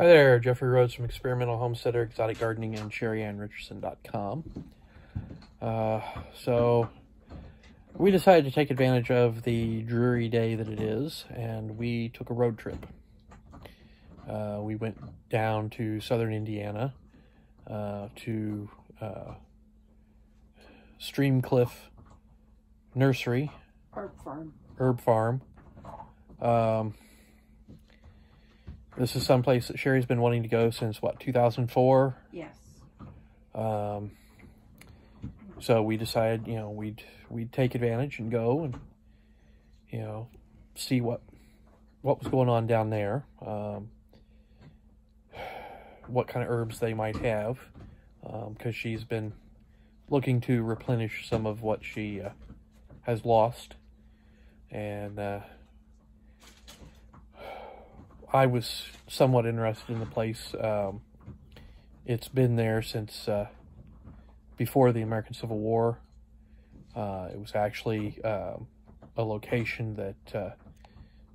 Hi there, Jeffrey Rhoades from Experimental Homesteader, Exotic Gardening, and SheriAnnRicherson.com. Uh, so, we decided to take advantage of the dreary day that it is, and we took a road trip. Uh, we went down to southern Indiana uh, to uh, Stream Cliff Nursery, Herb farm. Herb Farm. Um, this is someplace that Sheri's been wanting to go since, what, 2004? Yes. Um, so we decided, you know, we'd we'd take advantage and go and, you know, see what what was going on down there, um, what kind of herbs they might have, because um, she's been looking to replenish some of what she uh, has lost, and uh, I was somewhat interested in the place. Um, it's been there since uh, before the American Civil War. Uh, it was actually uh, a location that uh,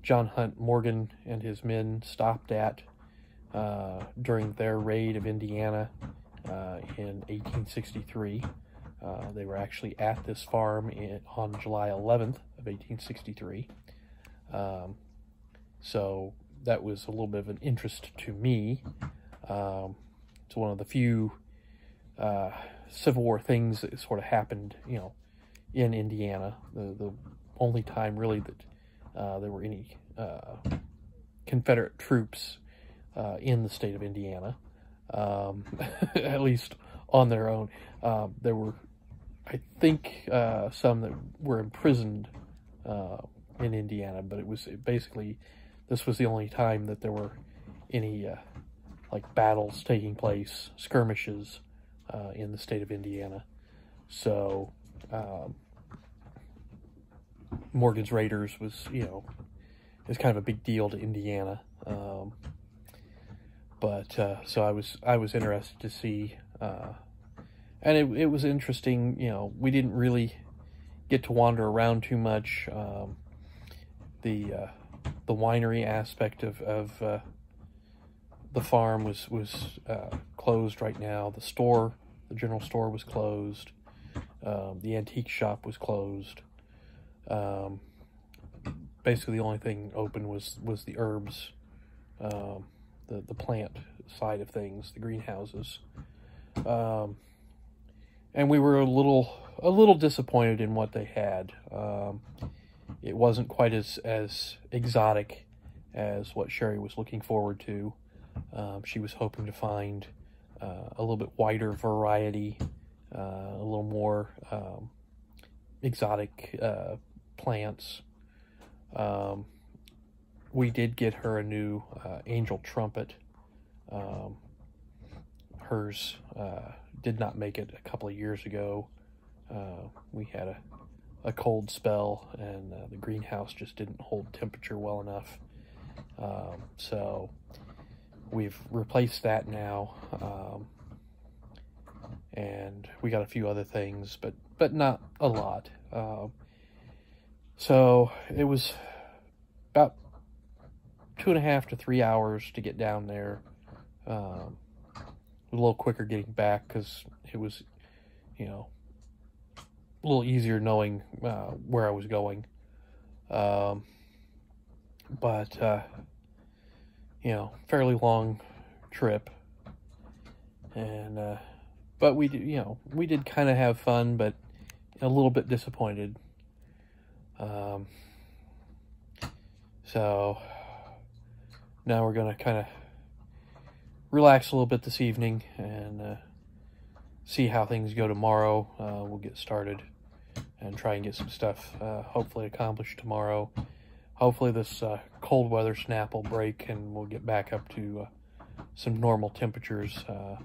John Hunt Morgan and his men stopped at uh, during their raid of Indiana uh, in 1863. they were actually at this farm in, on July 11th of 1863. Um, so that was a little bit of an interest to me. Um, it's one of the few uh, Civil War things that sort of happened, you know, in Indiana. The the only time really that uh, there were any uh, Confederate troops uh, in the state of Indiana, um, at least on their own. Um, there were, I think, uh, some that were imprisoned uh, in Indiana, but it was basically this was the only time that there were any uh, like battles taking place, skirmishes uh, in the state of Indiana. So um, Morgan's Raiders was, you know, is kind of a big deal to Indiana. Um, but uh, so I was I was interested to see, uh, and it it was interesting. You know, we didn't really get to wander around too much. Um, the uh, the winery aspect of, of uh, the farm was was uh, closed right now. The store, the general store, was closed. Um, the antique shop was closed. Um, basically, the only thing open was was the herbs, um, the the plant side of things, the greenhouses. Um, and we were a little a little disappointed in what they had. Um, it wasn't quite as, as exotic as what Sheri was looking forward to. Um, she was hoping to find uh, a little bit wider variety, uh, a little more um, exotic uh, plants. Um, we did get her a new uh, angel trumpet. Um, hers uh, did not make it a couple of years ago. Uh, we had a a cold spell and uh, the greenhouse just didn't hold temperature well enough. Um, so we've replaced that now. Um, and we got a few other things, but, but not a lot. Um, so it was about two and a half to three hours to get down there. Um, a little quicker getting back because it was, you know, a little easier knowing uh, where I was going. Um, but, uh, you know, fairly long trip. And, uh, but we, you know, we did kind of have fun, but a little bit disappointed. Um, so now we're going to kind of relax a little bit this evening and uh, see how things go tomorrow. Uh, we'll get started and try and get some stuff uh, hopefully accomplished tomorrow. Hopefully this uh, cold weather snap will break and we'll get back up to uh, some normal temperatures uh,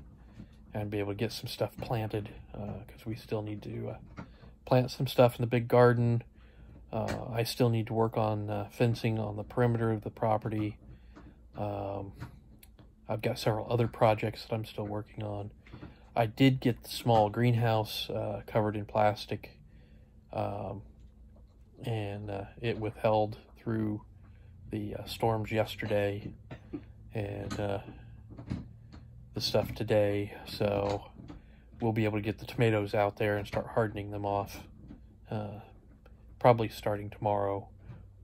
and be able to get some stuff planted because uh, we still need to uh, plant some stuff in the big garden. I still need to work on fencing on the perimeter of the property. Um, I've got several other projects that I'm still working on. I did get the small greenhouse covered in plastic um, and uh, it withheld through the uh, storms yesterday, and uh, the stuff today, so we'll be able to get the tomatoes out there and start hardening them off. Uh, probably starting tomorrow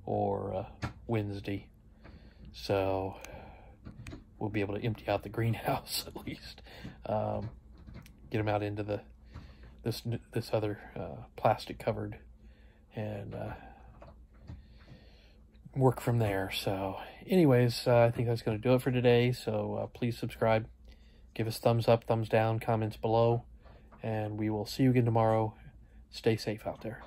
or uh, Wednesday. So we'll be able to empty out the greenhouse at least. Um, get them out into the this this other uh, plastic covered and uh, work from there. So anyways, uh, I think that's going to do it for today. So uh, please subscribe, give us thumbs up, thumbs down, comments below, and we will see you again tomorrow. Stay safe out there.